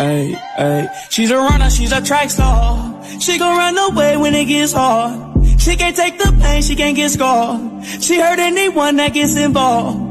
Ay, ay. She's a runner, she's a track star. She gon' run away when it gets hard. She can't take the pain, she can't get scarred. She hurt anyone that gets involved.